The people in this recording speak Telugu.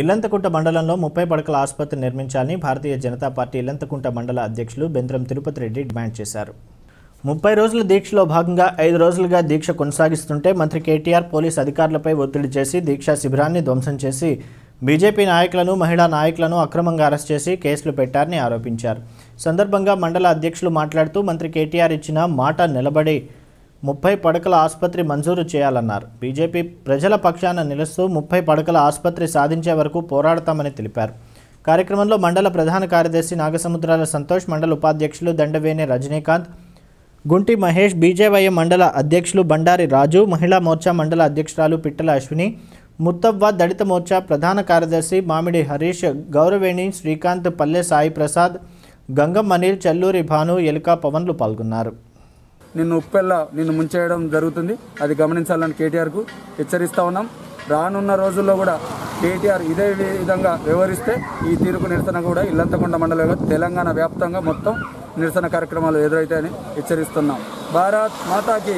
ఇల్లంతకుంట మండలంలో ముప్పై పడకల ఆసుపత్రి నిర్మించాలని భారతీయ జనతా పార్టీ ఇల్లంతకుంట మండల అధ్యక్షులు బెంద్రం తిరుపతి రెడ్డి డిమాండ్ చేశారు. ముప్పై రోజుల దీక్షలో భాగంగా ఐదు రోజులుగా దీక్ష కొనసాగిస్తుంటే మంత్రి కేటీఆర్ పోలీస్ అధికారులపై ఒత్తిడి చేసి దీక్షా శిబిరాన్ని ధ్వంసం చేసి బీజేపీ నాయకులను మహిళా నాయకులను అక్రమంగా అరెస్ట్ చేసి కేసులు పెట్టారని ఆరోపించారు. సందర్భంగా మండల అధ్యక్షులు మాట్లాడుతూ మంత్రి కేటీఆర్ ఇచ్చిన మాట నిలబడి ముప్పై పడకల ఆసుపత్రి మంజూరు చేయాలన్నారు. బీజేపీ ప్రజల పక్షాన నిలుస్తూ ముప్పై పడకల ఆసుపత్రి సాధించే వరకు పోరాడతామని తెలిపారు. కార్యక్రమంలో మండల ప్రధాన కార్యదర్శి నాగసముద్రాల సంతోష్ మండల ఉపాధ్యక్షులు దండవేణి రజనీకాంత్ గుంటి మహేష్ బీజేవైఎం మండల అధ్యక్షులు బండారి రాజు మహిళా మోర్చా మండల అధ్యక్షురాలు పిట్టల అశ్విని ముత్తవ్వ దళిత మోర్చా ప్రధాన కార్యదర్శి మామిడి హరీష్ గౌరవేణి శ్రీకాంత్ పల్లె సాయి ప్రసాద్ గంగం అనిల్ చల్లూరి భాను ఎలుక పవన్లు పాల్గొన్నారు. నిన్ను ఉప్పెల్లా నిన్ను ముంచేయడం జరుగుతుంది. అది గమనించాలని కేటీఆర్కు హెచ్చరిస్తా ఉన్నాం. రానున్న రోజుల్లో కూడా కేటీఆర్ ఇదే విధంగా వ్యవహరిస్తే ఈ తీరుకు నిరసన కూడా ఇల్లంతకొండ మండలంలో తెలంగాణ వ్యాప్తంగా మొత్తం నిరసన కార్యక్రమాలు ఎదురైతాయని హెచ్చరిస్తున్నాం. భారత్ మాతాకి